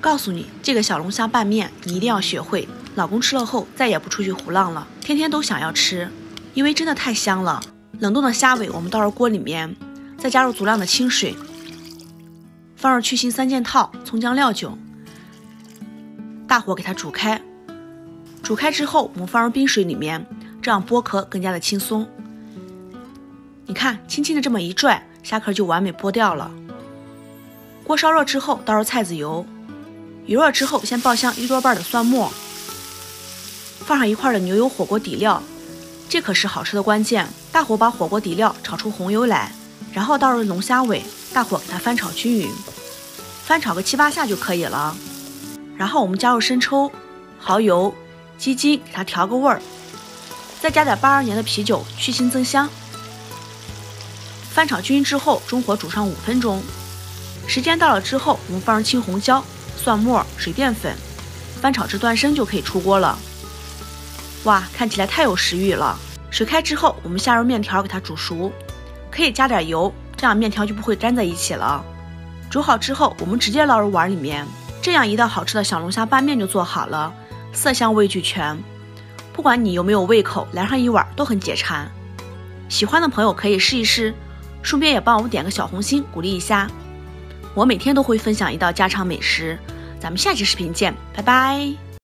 告诉你，这个小龙虾拌面你一定要学会。老公吃了后再也不出去胡浪了，天天都想要吃，因为真的太香了。冷冻的虾尾我们倒入锅里面，再加入足量的清水，放入去腥三件套、葱姜料酒，大火给它煮开。煮开之后，我们放入冰水里面，这样剥壳更加的轻松。你看，轻轻的这么一拽，虾壳就完美剥掉了。锅烧热之后，倒入菜籽油，油热之后，先爆香一多半的蒜末，放上一块的牛油火锅底料，这可是好吃的关键。大火把火锅底料炒出红油来，然后倒入龙虾尾，大火给它翻炒均匀，翻炒个七八下就可以了。然后我们加入生抽、蚝油。鸡精给它调个味儿，再加点八二年的啤酒去腥增香。翻炒均匀之后，中火煮上五分钟。时间到了之后，我们放入青红椒、蒜末、水淀粉，翻炒至断生就可以出锅了。哇，看起来太有食欲了！水开之后，我们下入面条给它煮熟，可以加点油，这样面条就不会粘在一起了。煮好之后，我们直接捞入碗里面，这样一道好吃的小龙虾拌面就做好了。色香味俱全，不管你有没有胃口，来上一碗都很解馋。喜欢的朋友可以试一试，顺便也帮我们点个小红心，鼓励一下。我每天都会分享一道家常美食，咱们下期视频见，拜拜。